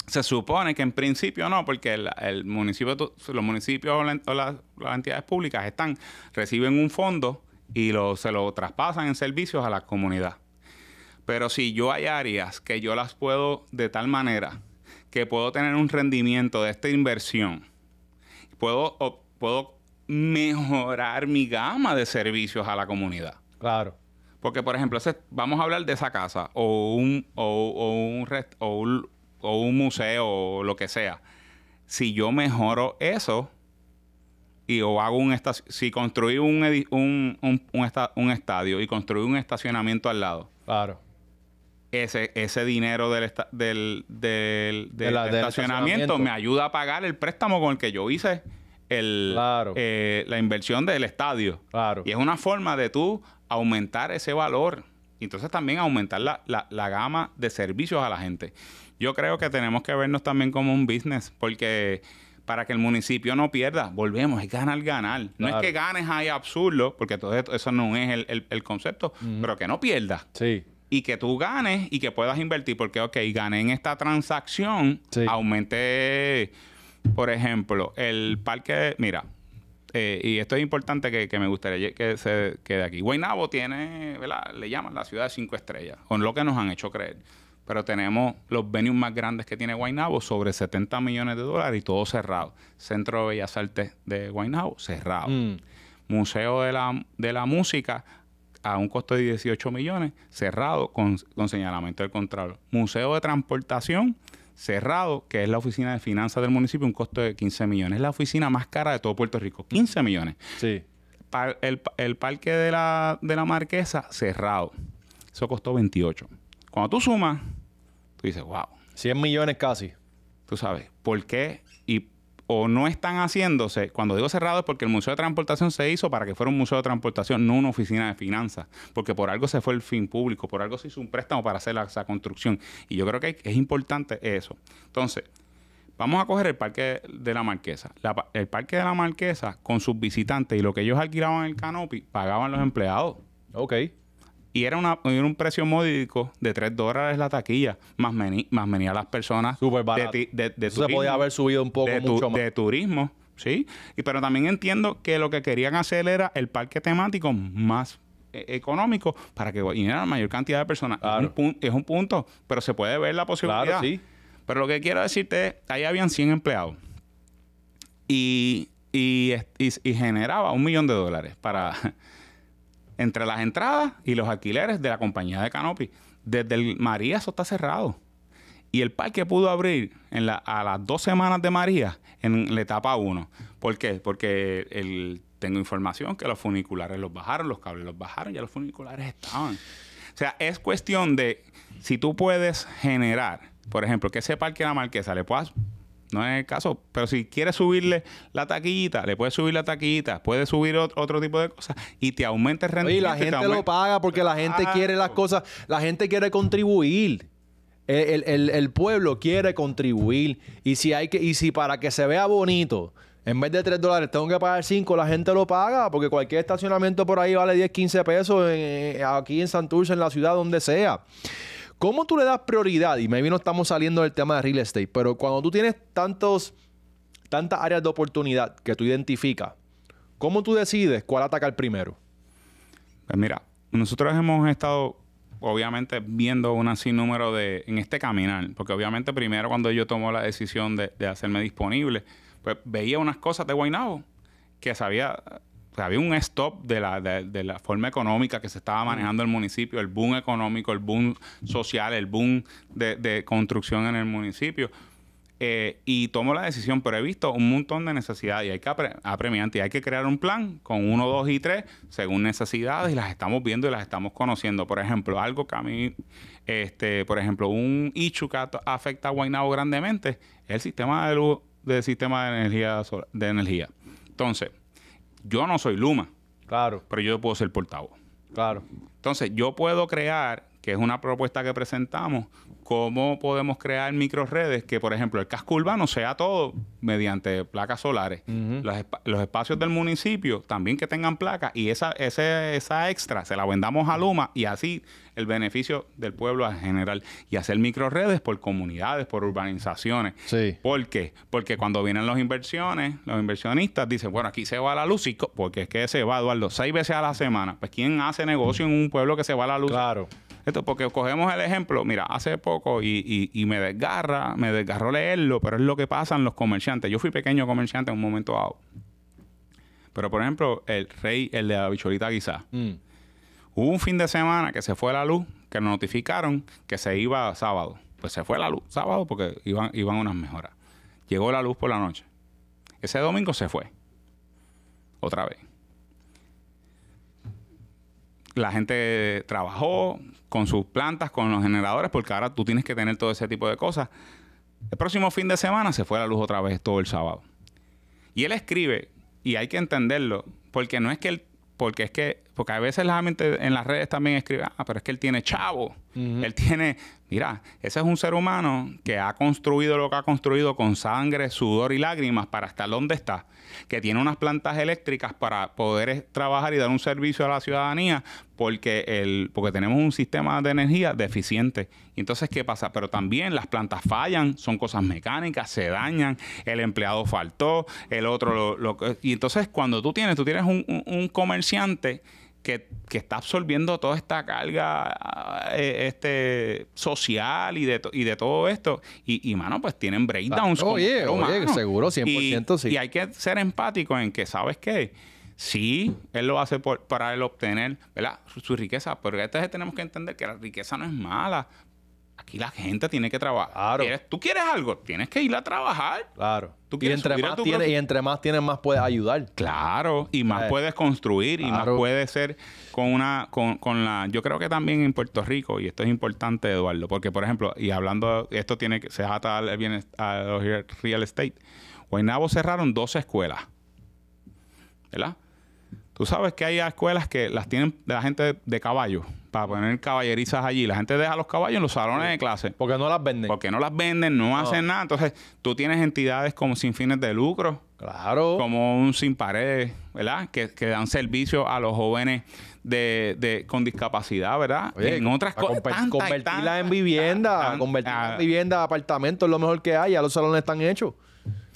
Se supone que en principio no, porque el, municipio, los municipios o, la- o las, entidades públicas están, reciben un fondo y se lo traspasan en servicios a la comunidad. Pero si yo hay áreas que yo las puedo de tal manera que puedo tener un rendimiento de esta inversión, puedo, puedo mejorar mi gama de servicios a la comunidad. Claro. Porque, por ejemplo, ese- vamos a hablar de esa casa o un, o, o un, rest- o un, o un museo o lo que sea. Si yo mejoro eso y o hago un si construí un, un, un, un esta- un estadio y construí un estacionamiento al lado, Claro. ese, ese dinero del, esta- del, del, De del la- del estacionamiento, estacionamiento. me ayuda a pagar el préstamo con el que yo hice el, Claro. eh, la inversión del estadio. Claro. Y es una forma de tú aumentar ese valor. Y entonces también aumentar la, la- la gama de servicios a la gente. Yo creo que tenemos que vernos también como un business, porque para que el municipio no pierda, volvemos, es ganar, ganar. No Claro. es que ganes ahí absurdo, porque todo esto- eso no es el, el- el concepto, pero que no pierdas Sí. y que tú ganes y que puedas invertir, porque, ok, gané en esta transacción, Sí. aumenté, por ejemplo, el parque, mira, eh, y esto es importante que, que me gustaría que se quede aquí. Guaynabo tiene, ¿verdad? Le llaman la ciudad de cinco estrellas, con lo que nos han hecho creer. Pero tenemos los venues más grandes que tiene Guaynabo, sobre 70 millones de dólares y todo cerrado. Centro de Bellas Artes de Guaynabo, cerrado. Mm. Museo de la, de la Música a un costo de 18 millones, cerrado con, con señalamiento del Contralor. Museo de Transportación, cerrado, que es la oficina de finanzas del municipio, un costo de 15 millones. Es la oficina más cara de todo Puerto Rico, 15 millones. Sí. El, el parque de la, de la Marquesa, cerrado. Eso costó 28. Cuando tú sumas, tú dices, wow, 100 millones casi. tú sabes, ¿por qué? O no están haciéndose, cuando digo cerrado es porque el Museo de Transportación se hizo para que fuera un museo de transportación, no una oficina de finanzas, porque por algo se fue el fin público, por algo se hizo un préstamo para hacer esa construcción. Y yo creo que es importante eso. Entonces, vamos a coger el Parque de la Marquesa. El Parque de la Marquesa, con sus visitantes y lo que ellos alquilaban en el canopy, pagaban los empleados. Ok. Y era, una, era un precio módico de 3 dólares la taquilla, más, meni- más venía las personas Súper de, barato. ti- de, de Eso se podía haber subido un poco, de, tu- mucho más. de turismo, ¿sí? Y, pero también entiendo que lo que querían hacer era el parque temático más eh, económico para que viniera la mayor cantidad de personas. Claro. Es, un pun- es un punto, pero se puede ver la posibilidad. Claro, sí. Pero lo que quiero decirte es, ahí habían 100 empleados y, y, y- y generaba un millón de dólares para entre las entradas y los alquileres de la compañía de Canopy. Desde el María eso está cerrado. Y el parque pudo abrir a las dos semanas de María en la etapa 1. ¿Por qué? Porque el, tengo información que los funiculares los bajaron, los cables los bajaron, ya los funiculares estaban. O sea, es cuestión de si tú puedes generar, por ejemplo, que ese parque de la Marquesa le puedas, no es el caso, pero si quieres subirle la taquillita, le puedes subir la taquillita, puedes subir ot- otro, tipo de cosas y te aumenta el rendimiento. la y te gente lo paga porque la gente quiere las cosas, la gente quiere contribuir. El, el- el- el pueblo quiere contribuir. Y si hay que, y si para que se vea bonito, en vez de 3 dólares tengo que pagar 5, la gente lo paga, porque cualquier estacionamiento por ahí vale 10, 15 pesos en- aquí en Santurce, en la ciudad, donde sea. ¿Cómo tú le das prioridad? Y maybe no estamos saliendo del tema de real estate, pero cuando tú tienes tantos, tantas áreas de oportunidad que tú identificas, ¿cómo tú decides cuál atacar primero? Pues mira, nosotros hemos estado obviamente viendo un sinnúmero de en este caminar, porque obviamente primero cuando yo tomo la decisión de, de hacerme disponible, pues veía unas cosas de Guaynabo que sabía había un stop de la, de, de la forma económica que se estaba manejando el municipio, el boom económico, el boom social, el boom de, de construcción en el municipio. Eh, y tomo la decisión, pero he visto un montón de necesidades y hay que apre- apremiante y hay que crear un plan con uno, dos y tres según necesidades y las estamos viendo y las estamos conociendo. Por ejemplo, algo que a mí, este, por ejemplo, un issue que afecta a Guaynabo grandemente es el sistema de luz, del sistema de energía, solar- de energía. Entonces, yo no soy Luma, Claro, pero yo puedo ser portavoz. claro. Entonces, yo puedo crear, que es una propuesta que presentamos, cómo podemos crear microredes que, por ejemplo, el casco urbano sea todo mediante placas solares. los, espa- los espacios del municipio también que tengan placas y esa, ese- esa extra se la vendamos a Luma y así el beneficio del pueblo en general. Y hacer microredes por comunidades, por urbanizaciones. Sí. ¿Por qué? Porque cuando vienen los inversiones, los inversionistas dicen, bueno, aquí se va la luz, y porque es que se va, Eduardo, seis veces a la semana. Pues ¿quién hace negocio en un pueblo que se va la luz? Claro. Esto porque cogemos el ejemplo, mira, hace poco y, y- y me desgarra, me desgarró leerlo, pero es lo que pasa en los comerciantes. Yo fui pequeño comerciante en un momento dado. Pero, por ejemplo, el rey, el de la bicholita quizás. Mm. Hubo un fin de semana que se fue la luz, que nos notificaron que se iba sábado. Pues se fue la luz sábado porque iban, iban unas mejoras. Llegó la luz por la noche. Ese domingo se fue. Otra vez. La gente trabajó con sus plantas, con los generadores, porque ahora tú tienes que tener todo ese tipo de cosas. El próximo fin de semana se fue la luz otra vez todo el sábado. Y él escribe, y hay que entenderlo, porque no es que él, porque es que, porque a veces la gente en las redes también escribe, ah, pero es que él tiene chavo. Él tiene, mira, ese es un ser humano que ha construido lo que ha construido con sangre, sudor y lágrimas para estar donde está que tiene unas plantas eléctricas para poder trabajar y dar un servicio a la ciudadanía porque, el, porque tenemos un sistema de energía deficiente. Entonces, ¿qué pasa? Pero también las plantas fallan, son cosas mecánicas, se dañan, el empleado faltó, el otro lo... y entonces cuando tú tienes, tú tienes un comerciante que, está absorbiendo toda esta carga eh, este, social y de, y de todo esto. Y, y, mano, pues tienen breakdowns. oye, oye, seguro, 100% y, sí. Y hay que ser empático en que, ¿sabes qué? Sí, él lo hace para él obtener ¿verdad? Su, riqueza, pero entonces tenemos que entender que la riqueza no es mala. Aquí la gente tiene que trabajar. ¿Tú quieres algo? Tienes que ir a trabajar. Claro. y, entre más tienes, y entre más tienes, más puedes ayudar. Claro. Y más puedes construir y más puedes ser con una... Con, con, la... Yo creo que también en Puerto Rico, y esto es importante, Eduardo, porque, por ejemplo, y hablando... Esto tiene que... Se ata al bien a los real estate. Guaynabo cerraron dos escuelas. ¿Verdad? Tú sabes que hay escuelas que las tienen la gente de caballo para poner caballerizas allí. La gente deja los caballos en los salones de clase. Porque no las venden. Porque no las venden, no, hacen nada. Entonces, tú tienes entidades como sin fines de lucro. Claro. Como un sin paredes, ¿verdad? Que, dan servicio a los jóvenes de, con discapacidad, ¿verdad? en otras cosas. convertirla en vivienda, convertirla en vivienda, apartamentos, es lo mejor que hay. Ya los salones están hechos.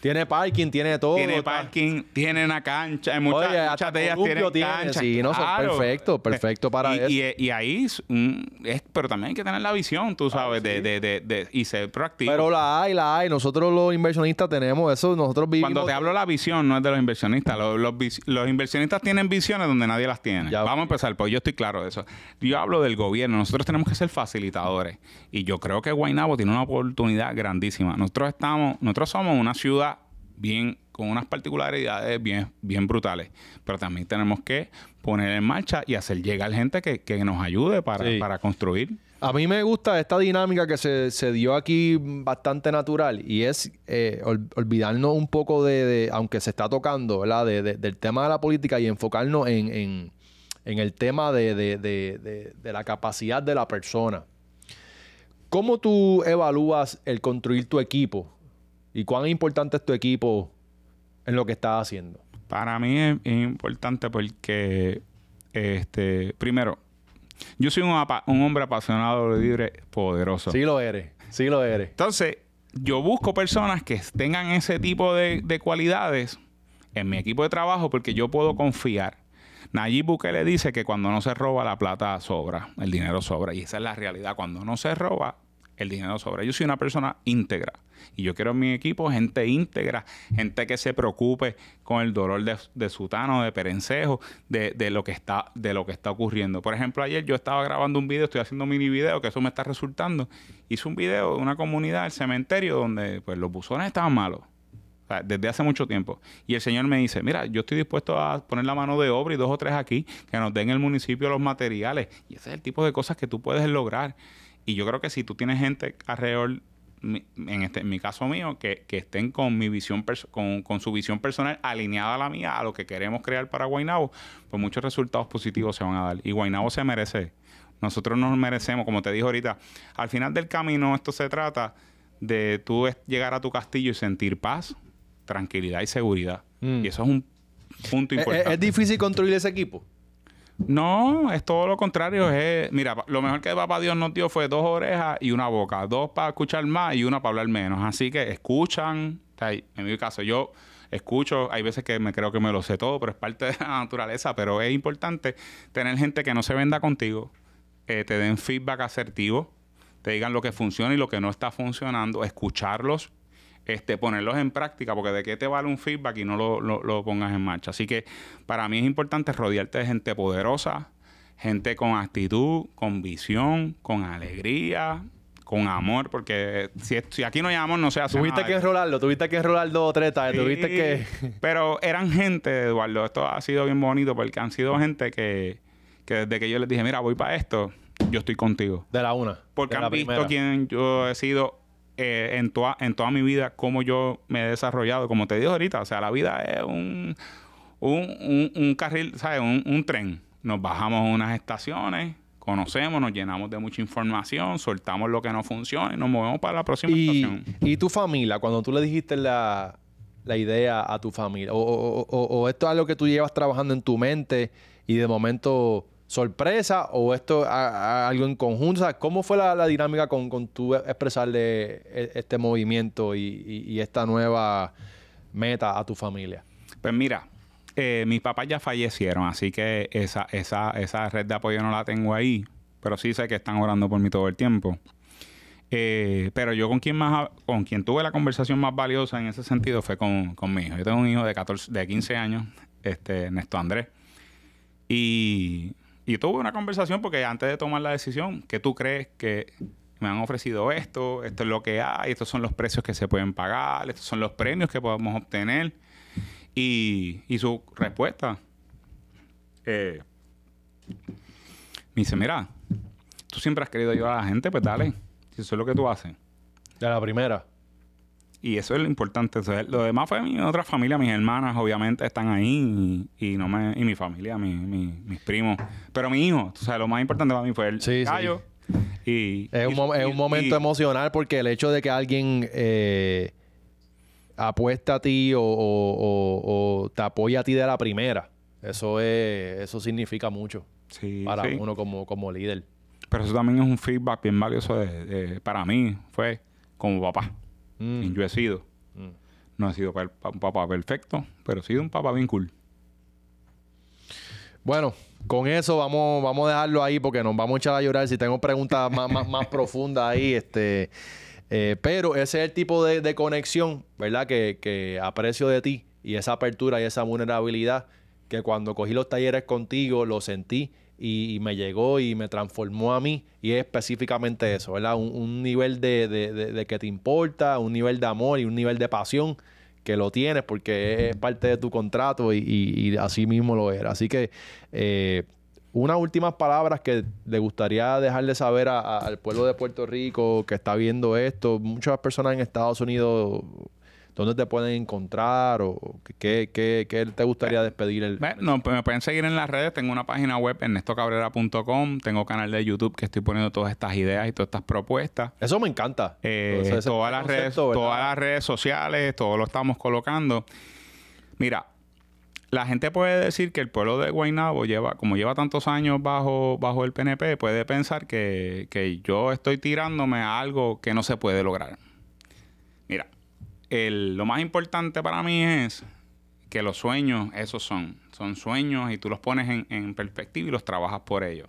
Tiene parking, tiene todo. Tiene parking, tiene una cancha. Muchas, Oye, muchas de ellas tienen cancha. Sí, no, son perfecto, perfecto para eso. Y, ahí, es, pero también hay que tener la visión, tú sabes, de, de, de, y ser proactivo. Pero la hay, la hay. Nosotros los inversionistas tenemos eso, nosotros vivimos... Cuando te hablo de la visión, no es de los inversionistas. Los, los, inversionistas tienen visiones donde nadie las tiene. Vamos a empezar, pues yo estoy claro de eso. Yo hablo del gobierno. Nosotros tenemos que ser facilitadores. Y yo creo que Guaynabo tiene una oportunidad grandísima. Nosotros estamos, nosotros somos una ciudad bien con unas particularidades bien, bien brutales. Pero también tenemos que poner en marcha y hacer llegar gente que, que nos ayude para, para, construir. A mí me gusta esta dinámica que se, se dio aquí bastante natural y es eh, olvidarnos un poco de, aunque se está tocando, ¿verdad? De, del tema de la política y enfocarnos en, en, en el tema de, la capacidad de la persona. ¿Cómo tú evalúas el construir tu equipo? ¿Y cuán importante es tu equipo en lo que estás haciendo? Para mí es, importante porque, este, primero, yo soy un, hombre apasionado, libre, poderoso. Sí lo eres, sí lo eres. Entonces, yo busco personas que tengan ese tipo de, cualidades en mi equipo de trabajo porque yo puedo confiar. Nayib Bukele dice que cuando no se roba la plata sobra, el dinero sobra. Y esa es la realidad. Cuando no se roba, el dinero sobra. Yo soy una persona íntegra. Y yo quiero en mi equipo gente íntegra, gente que se preocupe con el dolor de, de sutano, de perencejo, de, de, lo que está, de lo que está ocurriendo. Por ejemplo, ayer yo estaba grabando un video, estoy haciendo mini video, que eso me está resultando. Hice un video de una comunidad, el cementerio, donde pues los buzones estaban malos. desde hace mucho tiempo. Y el Señor me dice, mira, yo estoy dispuesto a poner la mano de obra y dos o tres aquí que nos den el municipio los materiales. Y ese es el tipo de cosas que tú puedes lograr. Y yo creo que si tú tienes gente alrededor en, este, en mi caso mío, que, estén con mi visión, con, con, su visión personal alineada a la mía, a lo que queremos crear para Guainabo, pues muchos resultados positivos se van a dar. Y Guainabo se merece. Nosotros nos merecemos, como te dije ahorita, al final del camino esto se trata de tú llegar a tu castillo y sentir paz, tranquilidad y seguridad. Mm. Y eso es un punto importante. ¿Es, difícil construir ese equipo? No, es todo lo contrario. Es, mira, lo mejor que Papá Dios nos dio fue dos orejas y una boca. Dos para escuchar más y una para hablar menos. Así que escuchan. en mi caso, yo escucho. Hay veces que me creo que me lo sé todo, pero es parte de la naturaleza. Pero es importante tener gente que no se venda contigo, eh, te den feedback asertivo, te digan lo que funciona y lo que no está funcionando, escucharlos este, ponerlos en práctica, porque de qué te vale un feedback y no lo, pongas en marcha. Así que para mí es importante rodearte de gente poderosa, gente con actitud, con visión, con alegría, con amor, porque si, si aquí no hay amor, no se hace Tuviste que enrolarlo, tuviste que enrolar dos o tres, tuviste que... Pero eran gente, Eduardo, esto ha sido bien bonito porque han sido gente que, que desde que yo les dije, mira, voy para esto, yo estoy contigo. De la una. Porque han visto primera. quién yo he sido eh, en, toda, en toda mi vida, cómo yo me he desarrollado. Como te digo ahorita, o sea, la vida es un, un, un- un carril, ¿sabes? Un, un tren. Nos bajamos a unas estaciones, conocemos, nos llenamos de mucha información, soltamos lo que no funciona y nos movemos para la próxima Y, estación. y tu familia, cuando tú le dijiste la, la idea a tu familia, o, o- o- o esto es algo que tú llevas trabajando en tu mente y de momento sorpresa, o esto es algo en conjunto, ¿cómo fue la, dinámica con, con tú expresarle e- este movimiento y, y- y esta nueva meta a tu familia? Pues mira, eh, mis papás ya fallecieron, así que esa, esa, esa red de apoyo no la tengo ahí, pero sí sé que están orando por mí todo el tiempo. Eh, pero yo con quien más con quien tuve la conversación más valiosa en ese sentido fue con, con mi hijo. Yo tengo un hijo de 14, de 15 años, este, Ernesto Andrés. Y, y tuve una conversación porque antes de tomar la decisión, ¿qué tú crees que me han ofrecido esto? Esto es lo que hay, estos son los precios que se pueden pagar, estos son los premios que podemos obtener. Y, y su respuesta eh, me dice, mira, tú siempre has querido ayudar a la gente, pues dale, si eso es lo que tú haces. De la primera. Y eso es lo importante. O sea, lo demás fue mi otra familia, mis hermanas, obviamente, están ahí y, y no me, y mi familia, mi- mi- mis primos. Pero mi hijo, o sea, lo más importante para mí fue el Sí, sí. gallo. Y, Es un, y- es un momento emocional porque el hecho de que alguien eh, apuesta a ti o, o- o- o te apoya a ti de la primera, eso es eso significa mucho Sí, para uno como, como líder. Pero eso también es un feedback bien valioso de- de- para mí. Fue como papá. Mm. yo he sido. Mm. No he sido un papá perfecto, pero he sido un papá bien cool. Bueno, con eso vamos, vamos a dejarlo ahí porque nos vamos a echar a llorar si tengo preguntas más, más, más profundas ahí. Este, eh, pero ese es el tipo de, de conexión, ¿verdad? Que, que aprecio de ti y esa apertura y esa vulnerabilidad que cuando cogí los talleres contigo lo sentí y, me llegó y me transformó a mí y es específicamente eso, ¿verdad? Un, nivel de, de- de- que te importa, un nivel de amor y un nivel de pasión que lo tienes porque es parte de tu contrato y, y- y así mismo lo era. Así que eh, unas últimas palabras que le gustaría dejarle saber al pueblo de Puerto Rico que está viendo esto. Muchas personas en Estados Unidos, ¿dónde te pueden encontrar? ¿O qué, qué- qué te gustaría despedir? El, no, pues me pueden seguir en las redes. Tengo una página web, ernestocabrera.com. Tengo canal de YouTube que estoy poniendo todas estas ideas y todas estas propuestas. Eso me encanta. Eh, Entonces, todas, las redes, todas las redes sociales, todo lo estamos colocando. Mira, la gente puede decir que el pueblo de Guaynabo lleva, como lleva tantos años bajo, bajo el PNP, puede pensar que, que yo estoy tirándome a algo que no se puede lograr. Mira, el- lo más importante para mí es que los sueños, esos son, son sueños y tú los pones en, en perspectiva y los trabajas por ellos.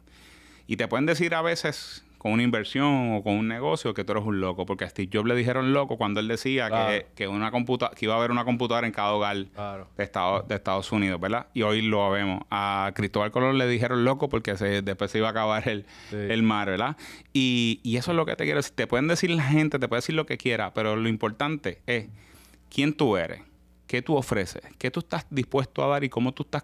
Y te pueden decir a veces con una inversión o con un negocio que tú eres un loco, porque a Steve Jobs le dijeron loco cuando él decía Claro. que, que, una computa que iba a haber una computadora en cada hogar Claro. de, Estado- de Estados Unidos, ¿verdad? Y hoy lo vemos. A Cristóbal Colón le dijeron loco porque se, después se iba a acabar el, Sí. el mar, ¿verdad? Y, y eso es lo que te quiero decir. Te pueden decir la gente, te puede decir lo que quiera, pero lo importante es quién tú eres, qué tú ofreces, qué tú estás dispuesto a dar y cómo tú estás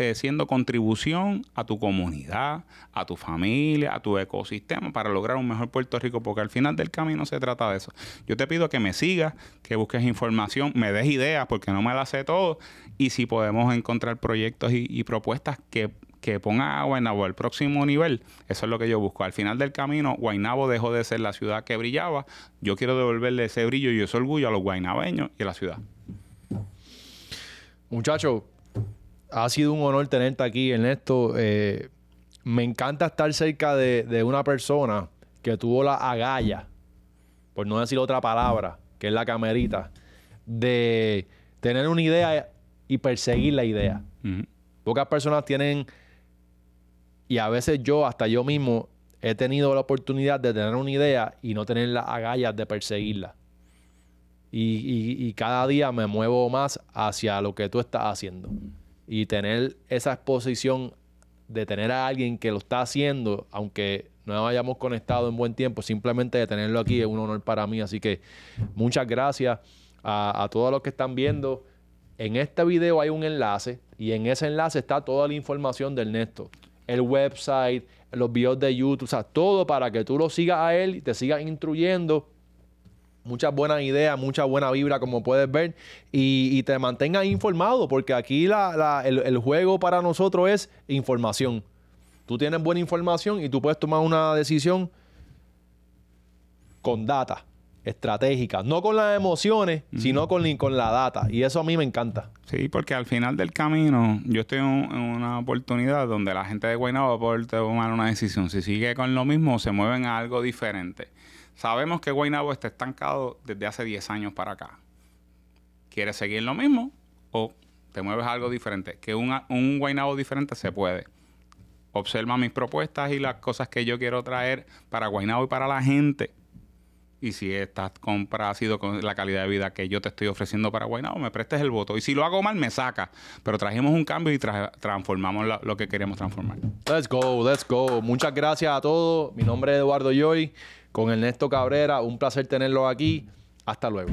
eh, siendo contribución a tu comunidad, a tu familia, a tu ecosistema para lograr un mejor Puerto Rico, porque al final del camino se trata de eso. Yo te pido que me sigas, que busques información, me des ideas, porque no me las sé todo, y si podemos encontrar proyectos y, propuestas que, que pongan a Guaynabo al próximo nivel, eso es lo que yo busco. Al final del camino, Guaynabo dejó de ser la ciudad que brillaba, yo quiero devolverle ese brillo y ese orgullo a los guaynabeños y a la ciudad. Muchacho, ha sido un honor tenerte aquí, Ernesto. Eh, me encanta estar cerca de, de una persona que tuvo la agalla, por no decir otra palabra, que es la camerita, de tener una idea y perseguir la idea. Ujú. Pocas personas tienen, y a veces yo, hasta yo mismo, he tenido la oportunidad de tener una idea y no tener las agallas de perseguirla. Y, y- y cada día me muevo más hacia lo que tú estás haciendo. Y tener esa exposición de tener a alguien que lo está haciendo, aunque no hayamos conectado en buen tiempo, simplemente de tenerlo aquí es un honor para mí. Así que muchas gracias a, todos los que están viendo. En este video hay un enlace y en ese enlace está toda la información de Ernesto. el website, los videos de YouTube, o sea, todo para que tú lo sigas a él y te sigas instruyendo. Muchas buenas ideas, mucha buena vibra, como puedes ver, y, te mantengas informado, porque aquí el, juego para nosotros es información. Tú tienes buena información y tú puedes tomar una decisión con data estratégica, no con las emociones, sino con, con la data. Y eso a mí me encanta. Sí, porque al final del camino yo estoy en, una oportunidad donde la gente de Guaynabo va a poder tomar una decisión. Si sigue con lo mismo, se mueven a algo diferente. Sabemos que Guaynabo está estancado desde hace 10 años para acá. ¿Quieres seguir lo mismo o te mueves a algo diferente? Que un, Guaynabo diferente se puede. Observa mis propuestas y las cosas que yo quiero traer para Guaynabo y para la gente y si esta compra ha sido con la calidad de vida que yo te estoy ofreciendo para Guaynabo, me prestes el voto. Y si lo hago mal, me saca. Pero trajimos un cambio y transformamos lo que queremos transformar. Let's go, let's go. Muchas gracias a todos. Mi nombre es Eduardo Joy con Ernesto Cabrera. Un placer tenerlo aquí. Hasta luego.